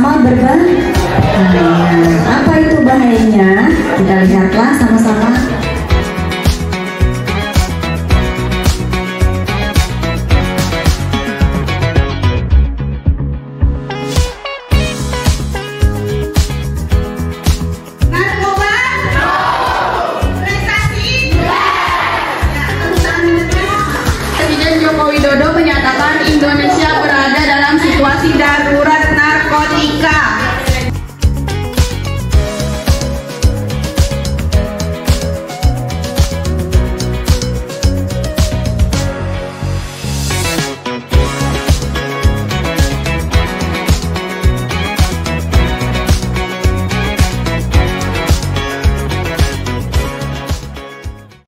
sama berbahaya. Hmm, apa itu bahayanya? Kita lihatlah sama-sama